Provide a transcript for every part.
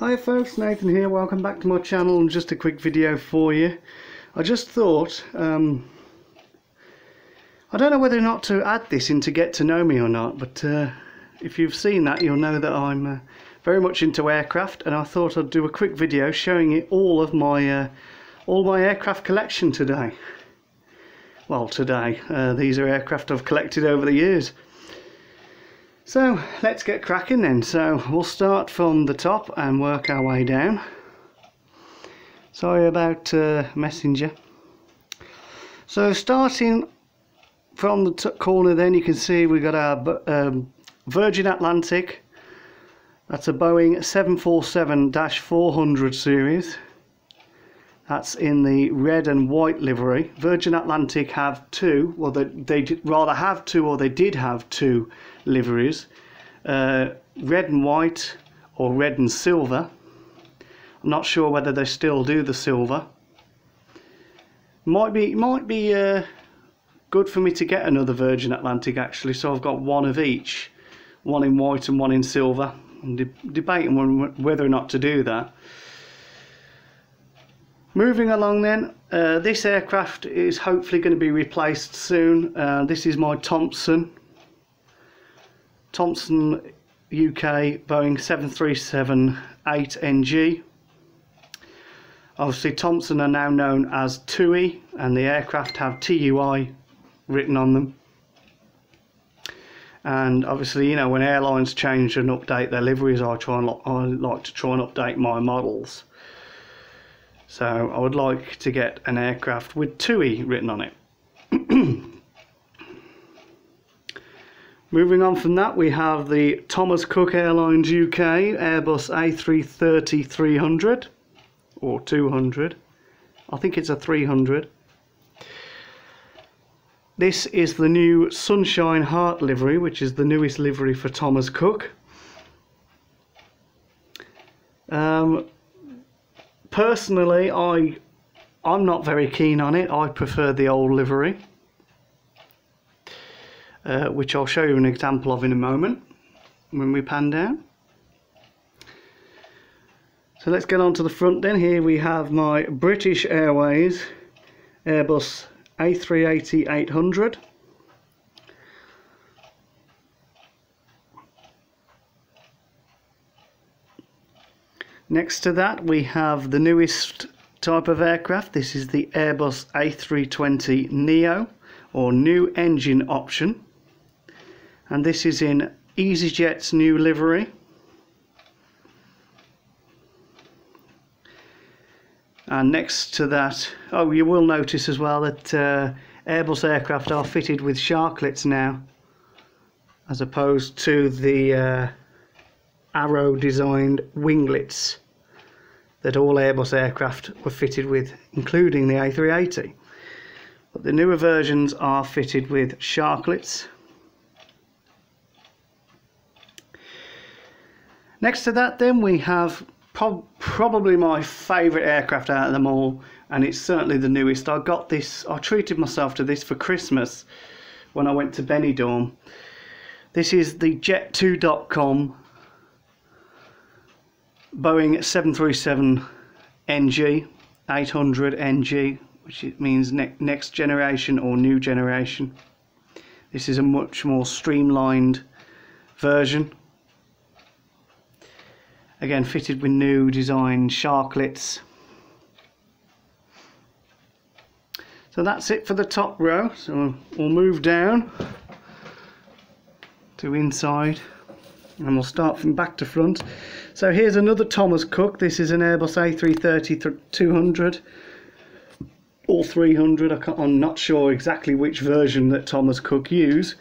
Hi folks, Nathan here, welcome back to my channel and just a quick video for you. I just thought, um, I don't know whether or not to add this in to get to know me or not, but uh, if you've seen that you'll know that I'm uh, very much into aircraft and I thought I'd do a quick video showing you all of my, uh, all my aircraft collection today. Well today, uh, these are aircraft I've collected over the years. So let's get cracking then. So we'll start from the top and work our way down. Sorry about uh, Messenger. So starting from the corner then you can see we've got our um, Virgin Atlantic. That's a Boeing 747-400 series. That's in the red and white livery. Virgin Atlantic have two, well they, they rather have two or they did have two liveries. Uh, red and white or red and silver. I'm not sure whether they still do the silver. Might be, might be uh, good for me to get another Virgin Atlantic actually, so I've got one of each. One in white and one in silver. I'm de debating whether or not to do that. Moving along then, uh, this aircraft is hopefully going to be replaced soon. Uh, this is my Thomson. Thomson UK Boeing 737-8NG. Obviously Thomson are now known as TUI and the aircraft have TUI written on them. And obviously, you know, when airlines change and update their liveries, I try and I like to try and update my models. So I would like to get an aircraft with TUI written on it. Moving on from that we have the Thomas Cook Airlines UK Airbus A330-300 or 200. I think it's a 300. This is the new Sunshine Heart livery which is the newest livery for Thomas Cook. Um, personally, I I'm not very keen on it. I prefer the old livery, uh, which I'll show you an example of in a moment when we pan down. So let's get on to the front then. Here we have my British Airways Airbus A380-800. Next to that we have the newest type of aircraft. This is the Airbus A320 Neo or new engine option. And this is in EasyJet's new livery. And next to that, oh you will notice as well that uh, Airbus aircraft are fitted with sharklets now as opposed to the uh, arrow designed winglets that all Airbus aircraft were fitted with, including the A380. But the newer versions are fitted with sharklets. Next to that then we have prob probably my favourite aircraft out of them all and it's certainly the newest. I got this, I treated myself to this for Christmas when I went to Benidorm. This is the Jet2.com Boeing 737 NG 800 NG which means ne next generation or new generation. This is a much more streamlined version. Again fitted with new design sharklets. So that's it for the top row. So we'll move down to inside and we'll start from back to front so here's another Thomas Cook. This is an Airbus A330-200 or 300 I am not sure exactly which version that Thomas Cook use.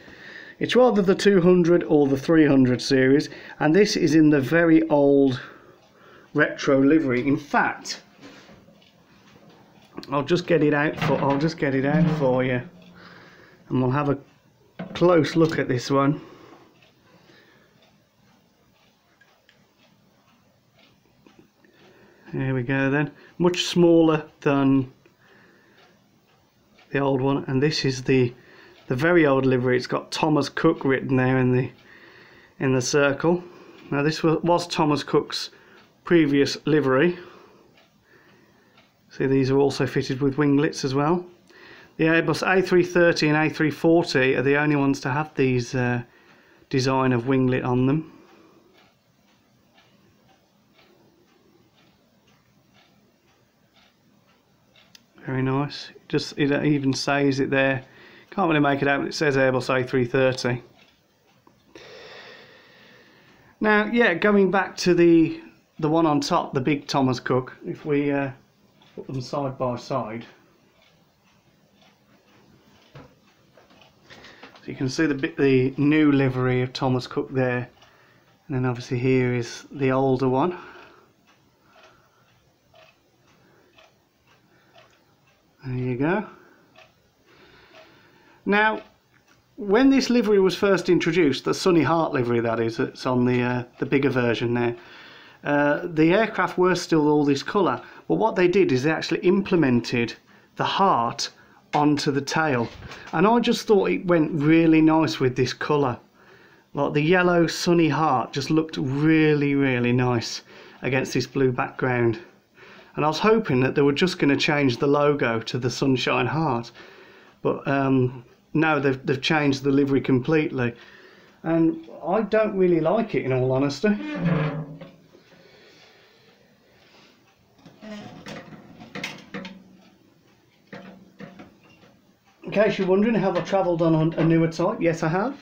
It's rather the 200 or the 300 series and this is in the very old retro livery. In fact I'll just get it out for I'll just get it out for you and we'll have a close look at this one There we go then. Much smaller than the old one and this is the the very old livery. It's got Thomas Cook written there in the in the circle. Now this was, was Thomas Cook's previous livery. See these are also fitted with winglets as well. The Airbus A330 and A340 are the only ones to have these uh, design of winglet on them. Very nice. Just it even says it there. Can't really make it out, but it says Airbus A330. Now, yeah, going back to the the one on top, the big Thomas Cook. If we uh, put them side by side, so you can see the the new livery of Thomas Cook there, and then obviously here is the older one. There you go. Now, when this livery was first introduced, the Sunny Heart livery that is, it's on the uh, the bigger version there, uh, the aircraft were still all this colour. But what they did is they actually implemented the heart onto the tail. And I just thought it went really nice with this colour. Like the yellow sunny heart just looked really, really nice against this blue background and I was hoping that they were just going to change the logo to the Sunshine Heart but um, no they've, they've changed the livery completely. And I don't really like it in all honesty. In case you're wondering have I travelled on a newer type? Yes I have.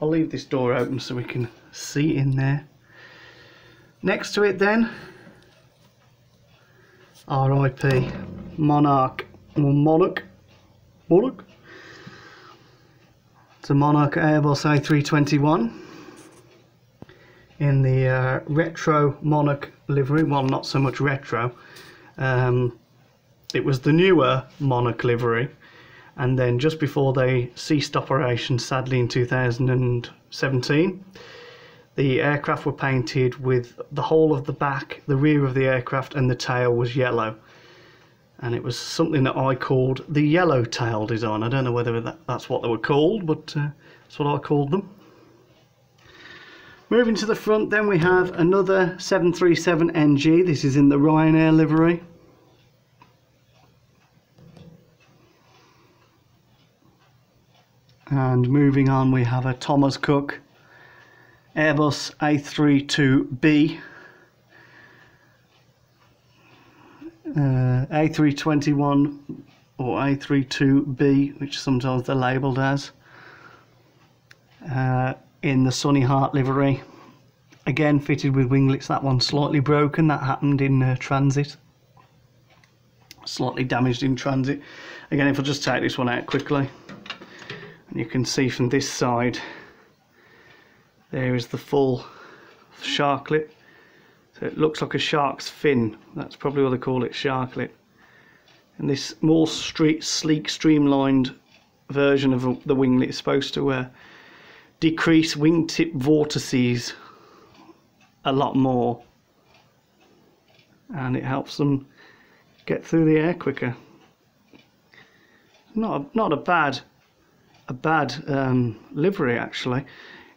I'll leave this door open so we can see in there Next to it then, RIP Monarch or Monarch. Monarch. It's a Monarch Airbus A321 in the uh, retro Monarch livery. Well, not so much retro. Um, it was the newer Monarch livery, and then just before they ceased operation, sadly in 2017 the aircraft were painted with the whole of the back, the rear of the aircraft and the tail was yellow. And it was something that I called the yellow tail design. I don't know whether that, that's what they were called, but uh, that's what I called them. Moving to the front then we have another 737NG. This is in the Ryanair livery. And moving on we have a Thomas Cook Airbus A32B, uh, A321 or A32B, which sometimes they're labelled as, uh, in the Sunny Heart livery. Again, fitted with winglets. That one slightly broken. That happened in uh, transit. Slightly damaged in transit. Again, if I just take this one out quickly, and you can see from this side there is the full sharklet. So it looks like a shark's fin. That's probably what they call it, sharklet. And this more street, sleek, streamlined version of the winglet is supposed to uh, decrease wingtip vortices a lot more. And it helps them get through the air quicker. Not a, not a bad a bad um, livery actually.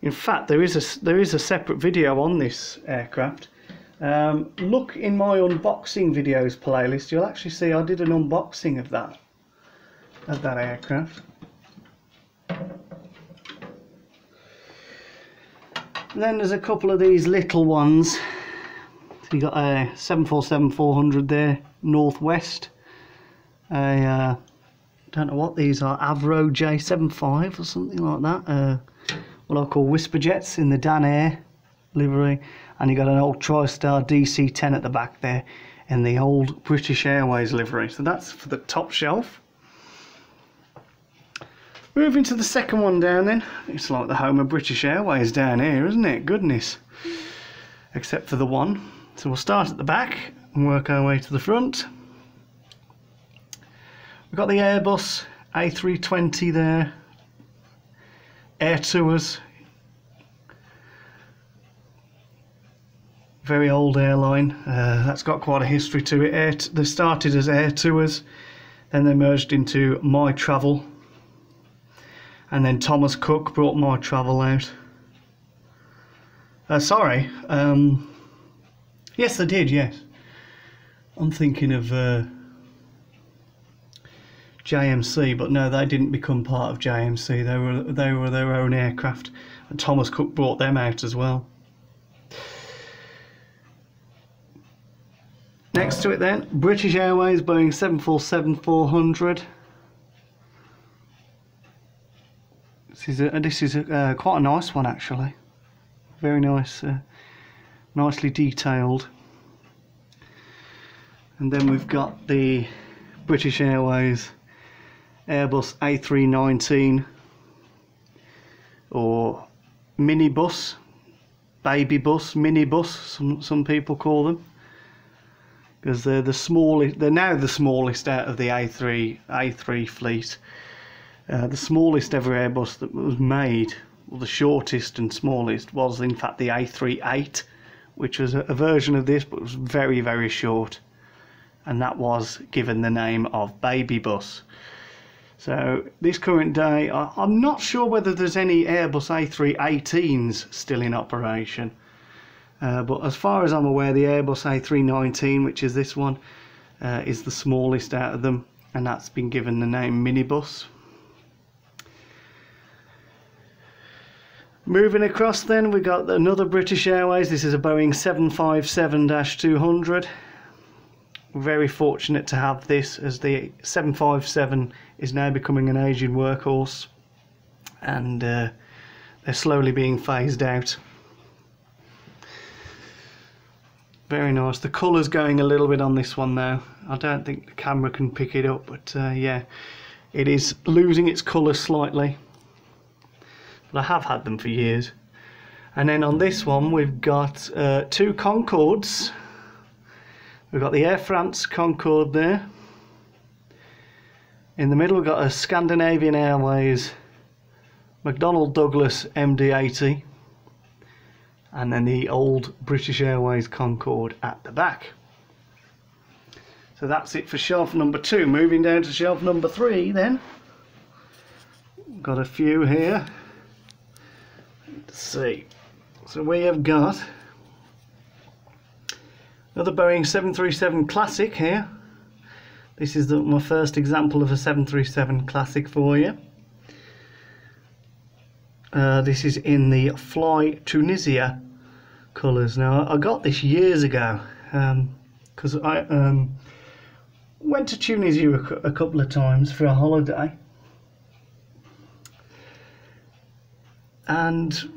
In fact, there is a there is a separate video on this aircraft. Um, look in my unboxing videos playlist. You'll actually see I did an unboxing of that of that aircraft. And then there's a couple of these little ones. So you got a 747-400 there, Northwest. A uh, don't know what these are, Avro J75 or something like that. Uh, what I call Whisper Jets in the Dan Air livery and you got an old TriStar DC-10 at the back there in the old British Airways livery. So that's for the top shelf. Moving to the second one down then. It's like the home of British Airways down here, isn't it? Goodness. Except for the one. So we'll start at the back and work our way to the front. We've got the Airbus A320 there Airtours. Very old airline. Uh, that's got quite a history to it. Air they started as Airtours, then they merged into MyTravel, and then Thomas Cook brought MyTravel out. Uh, sorry. Um, yes, they did. Yes. I'm thinking of uh, JMC, but no, they didn't become part of JMC. They were they were their own aircraft, and Thomas Cook brought them out as well. Next to it, then, British Airways Boeing 747-400. This is a, this is a, uh, quite a nice one actually. Very nice, uh, nicely detailed. And then we've got the British Airways Airbus A319 or minibus, baby bus, minibus, some some people call them, because they're the smallest. They're now the smallest out of the A3 A3 fleet. Uh, the smallest ever Airbus that was made, well, the shortest and smallest, was in fact the A38, which was a, a version of this, but was very very short, and that was given the name of Baby Bus. So this current day, I'm not sure whether there's any Airbus A318s still in operation. Uh, but as far as I'm aware, the Airbus A319, which is this one, uh, is the smallest out of them, and that's been given the name Minibus. Moving across then, we've got another British Airways. This is a Boeing 757-200 very fortunate to have this as the 757 is now becoming an Asian workhorse and uh, they're slowly being phased out. Very nice. The colour's going a little bit on this one though. I don't think the camera can pick it up, but uh, yeah, it is losing its colour slightly. But I have had them for years. And then on this one, we've got uh, two Concordes We've got the Air France Concorde there. In the middle we've got a Scandinavian Airways McDonnell Douglas MD-80 and then the old British Airways Concorde at the back. So that's it for shelf number two. Moving down to shelf number three then. Got a few here. Let's see. So we have got Another Boeing 737 Classic here. This is the, my first example of a 737 Classic for you. Uh, this is in the Fly Tunisia colours. Now, I got this years ago because um, I um, went to Tunisia a, a couple of times for a holiday. And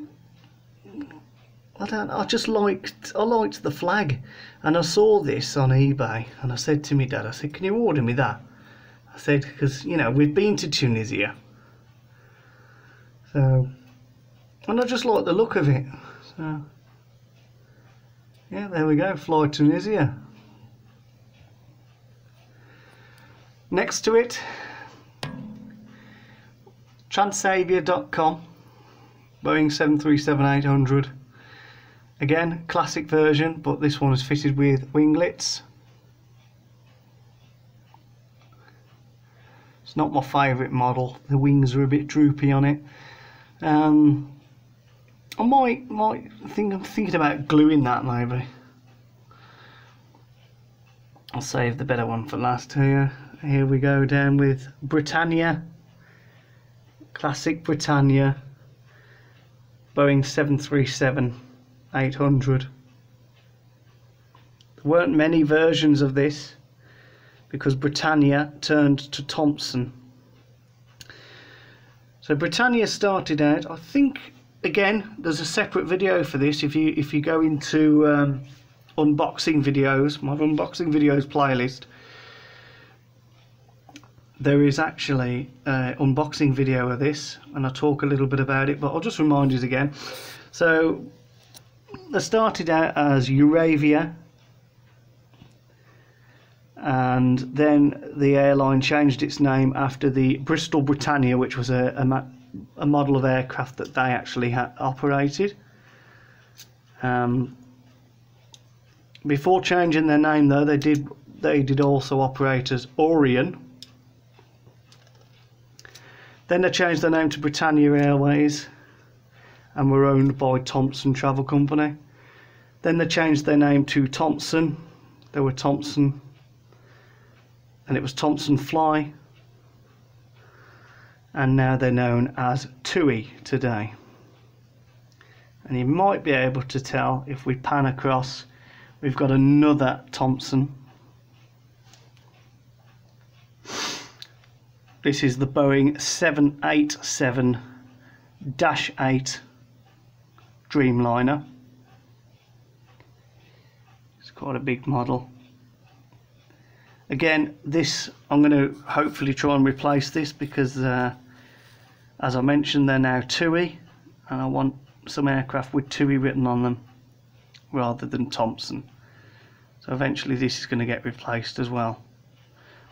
I don't. I just liked. I liked the flag, and I saw this on eBay, and I said to my dad, I said, "Can you order me that?" I said, "Because you know we've been to Tunisia, so and I just like the look of it." So yeah, there we go. Fly Tunisia. Next to it, Transavia.com, Boeing 737-800. Again, classic version, but this one is fitted with winglets. It's not my favourite model. The wings are a bit droopy on it. Um, I might might think I'm thinking about gluing that maybe. I'll save the better one for last here. Here we go down with Britannia. Classic Britannia. Boeing 737 800. There weren't many versions of this because Britannia turned to Thomson. So Britannia started out, I think, again, there's a separate video for this. If you if you go into um, unboxing videos, my unboxing videos playlist, there is actually an unboxing video of this, and I talk a little bit about it, but I'll just remind you again. So they started out as Euravia and then the airline changed its name after the Bristol Britannia which was a, a, a model of aircraft that they actually had operated. Um, before changing their name though they did they did also operate as Orion. Then they changed their name to Britannia Airways and were owned by Thomson Travel Company. Then they changed their name to Thomson. They were Thomson, and it was Thomson Fly, and now they're known as TUI today. And you might be able to tell if we pan across, we've got another Thomson. This is the Boeing 787-8 Dreamliner. It's quite a big model. Again, this I'm going to hopefully try and replace this because uh, as I mentioned they're now TUI and I want some aircraft with TUI written on them rather than Thomson so eventually this is going to get replaced as well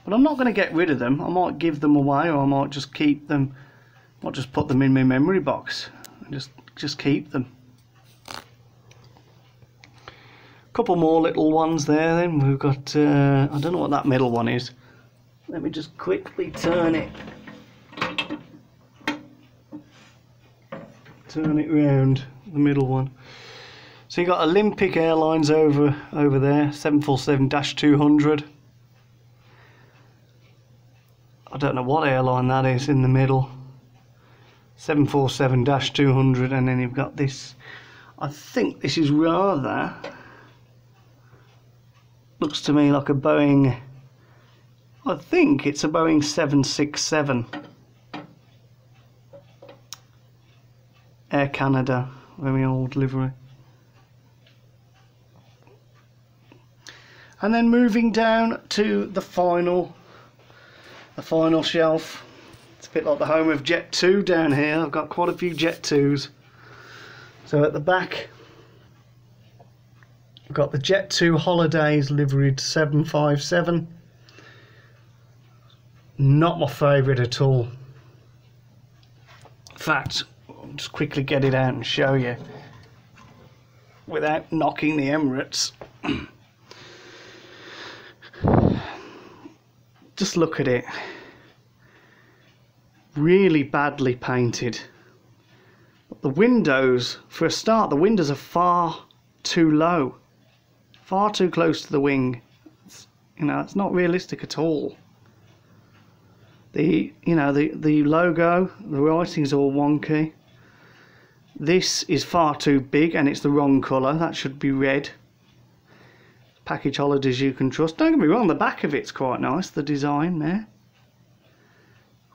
but I'm not going to get rid of them I might give them away or I might just keep them I might just put them in my memory box and just just keep them couple more little ones there then. We've got uh, I don't know what that middle one is. Let me just quickly turn it. Turn it round the middle one. So you got Olympic Airlines over over there 747-200 I don't know what airline that is in the middle. 747-200 and then you've got this. I think this is rather looks to me like a Boeing I think it's a Boeing 767 Air Canada, very old livery. And then moving down to the final, the final shelf. It's a bit like the home of Jet 2 down here. I've got quite a few Jet 2s. So at the back, I've got the Jet 2 Holidays liveried 757. Not my favourite at all. In fact, just quickly get it out and show you without knocking the Emirates. just look at it. Really badly painted. The windows, for a start, the windows are far too low. Far too close to the wing. It's, you know, it's not realistic at all. The, you know, the, the logo, the writing's all wonky. This is far too big and it's the wrong colour. That should be red. Package holidays you can trust. Don't get me wrong, the back of it's quite nice, the design there.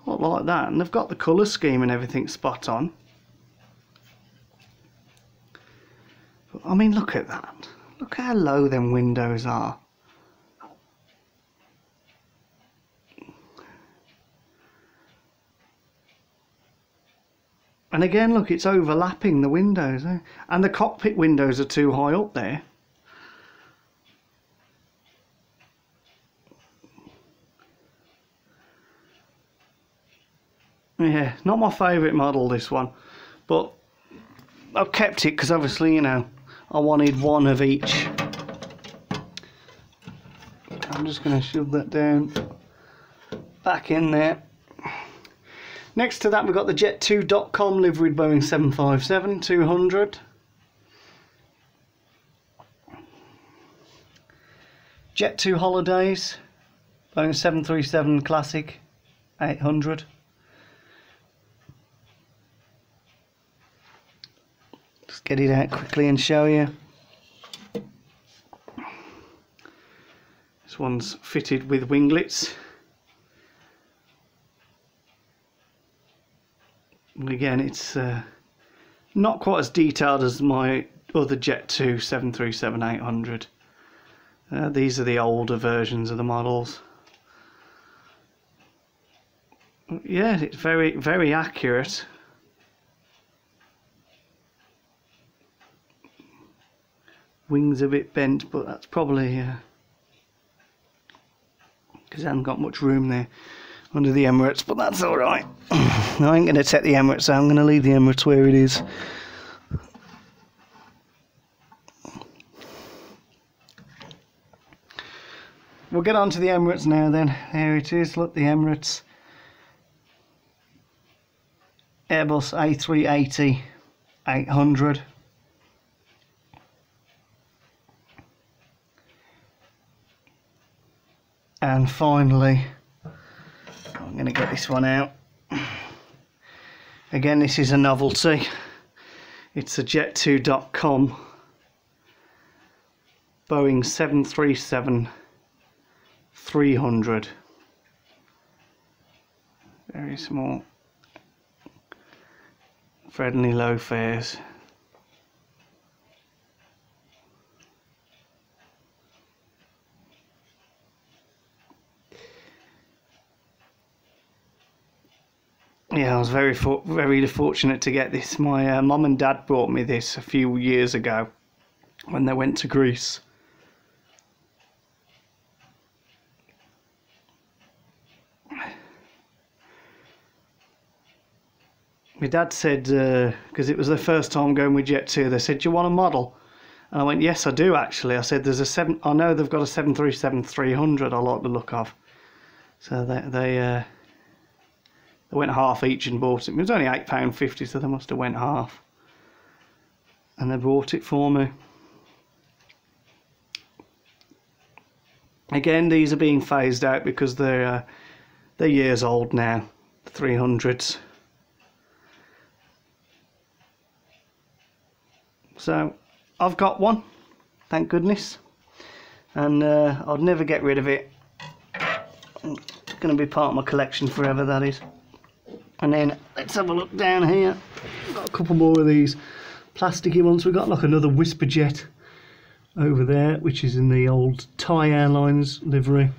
Quite like that. And they've got the colour scheme and everything spot on. I mean, look at that. Look how low them windows are. And again, look, it's overlapping the windows. Eh? And the cockpit windows are too high up there. Yeah, not my favourite model, this one. But I've kept it because obviously, you know, I wanted one of each. I'm just going to shove that down back in there. Next to that we've got the Jet2.com liveried Boeing 757-200. Jet2 Holidays, Boeing 737 Classic 800. Get it out quickly and show you. This one's fitted with winglets. And again it's uh, not quite as detailed as my other Jet 2 737 800 uh, these are the older versions of the models yeah it's very very accurate wings a bit bent but that's probably because uh, I haven't got much room there under the Emirates, but that's alright. I ain't going to take the Emirates out, I'm going to leave the Emirates where it is. We'll get on to the Emirates now then. There it is, look, the Emirates. Airbus A380 800 and finally I'm going to get this one out. Again this is a novelty. It's a jet2.com Boeing 737 300 very small. Friendly low fares I was very for, very fortunate to get this. My uh, mum and dad brought me this a few years ago when they went to Greece. My dad said, because uh, it was their first time going with Jet2, they said, do you want a model? And I went, yes, I do actually. I said, there's a seven, I know they've got a 737-300 I like the look of. So they, they uh, they went half each and bought it. It was only £8.50, so they must have went half. And they bought it for me. Again, these are being phased out because they're uh, they're years old now, the 300s. So I've got one, thank goodness, and uh, I'll never get rid of it. It's going to be part of my collection forever, that is. And then let's have a look down here. Got a couple more of these plasticky ones. We've got like another Whisper Jet over there, which is in the old Thai Airlines livery.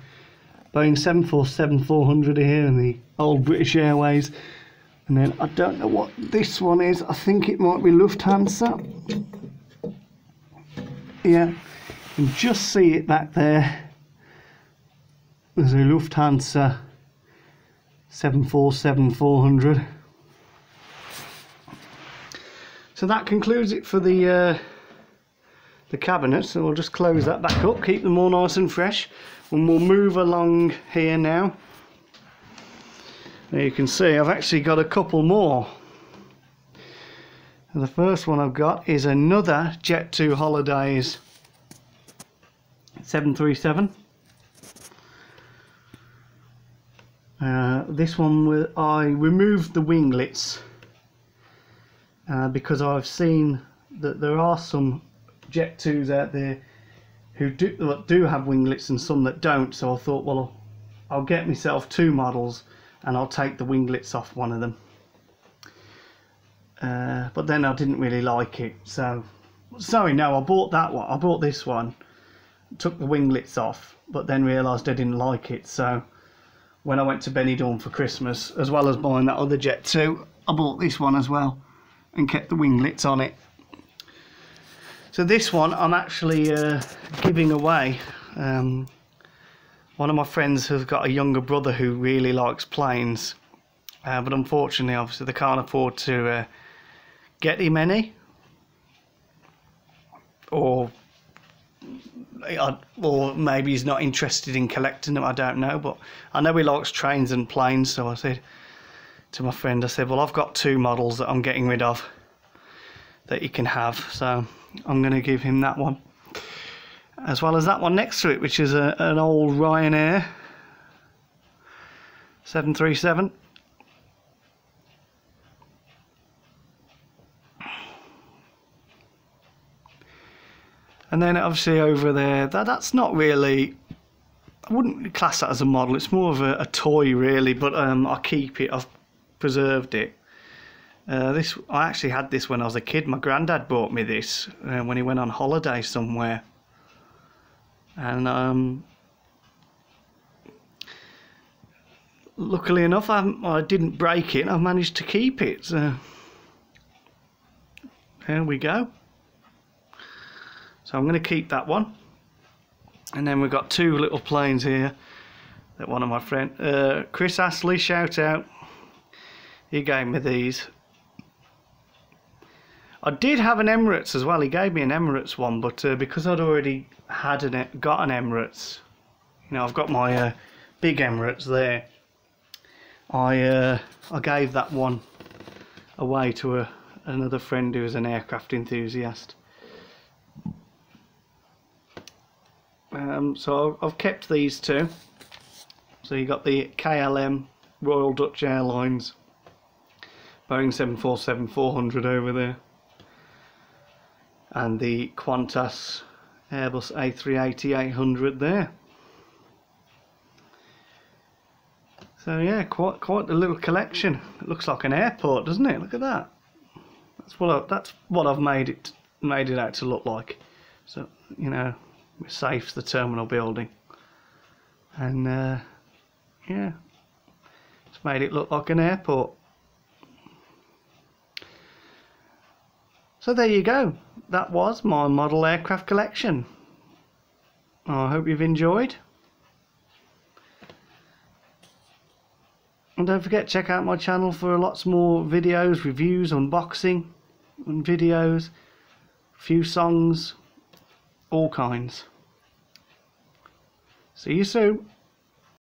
Boeing 747-400 here in the old British Airways. And then I don't know what this one is. I think it might be Lufthansa. Yeah, you can just see it back there. There's a Lufthansa 747-400. So that concludes it for the uh, the cabinet. So we'll just close that back up, keep them all nice and fresh, and we'll move along here now. There you can see I've actually got a couple more. And the first one I've got is another Jet2 Holidays 737. Uh, this one I removed the winglets uh, because I've seen that there are some Jet 2s out there who do, do have winglets and some that don't. So I thought well I'll get myself two models and I'll take the winglets off one of them. Uh, but then I didn't really like it. So sorry no I bought that one. I bought this one took the winglets off but then realised I didn't like it. So when I went to Benidorm for Christmas, as well as buying that other Jet 2, I bought this one as well and kept the winglets on it. So this one I'm actually uh, giving away. Um, one of my friends has got a younger brother who really likes planes, uh, but unfortunately, obviously, they can't afford to uh, get him any. Or or maybe he's not interested in collecting them. I don't know, but I know he likes trains and planes. So I said to my friend, I said, "Well, I've got two models that I'm getting rid of that he can have, so I'm going to give him that one, as well as that one next to it, which is a, an old Ryanair 737." And then obviously over there, that that's not really. I wouldn't class that as a model. It's more of a, a toy, really. But um, I keep it. I've preserved it. Uh, this I actually had this when I was a kid. My granddad bought me this uh, when he went on holiday somewhere, and um, luckily enough, I, I didn't break it. I've managed to keep it. So there we go. So I'm going to keep that one. And then we've got two little planes here that one of my friend, uh, Chris Astley, shout out. He gave me these. I did have an Emirates as well. He gave me an Emirates one, but uh, because I'd already had an got an Emirates, you know, I've got my uh, big Emirates there. I uh, I gave that one away to a another friend who is an aircraft enthusiast. Um, so I've kept these two. So you got the KLM Royal Dutch Airlines Boeing 747-400 over there and the Qantas Airbus A380-800 there. So yeah, quite quite a little collection. It looks like an airport, doesn't it? Look at that. That's what I, that's what I've made it made it out to look like. So you know, safe the terminal building, and uh, yeah, it's made it look like an airport. So there you go. That was my model aircraft collection. I hope you've enjoyed. And don't forget, check out my channel for lots more videos, reviews, unboxing, and videos, few songs, all kinds. See you soon.